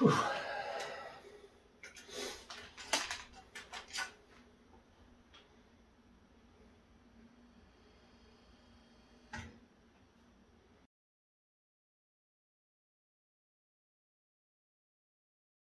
Whew.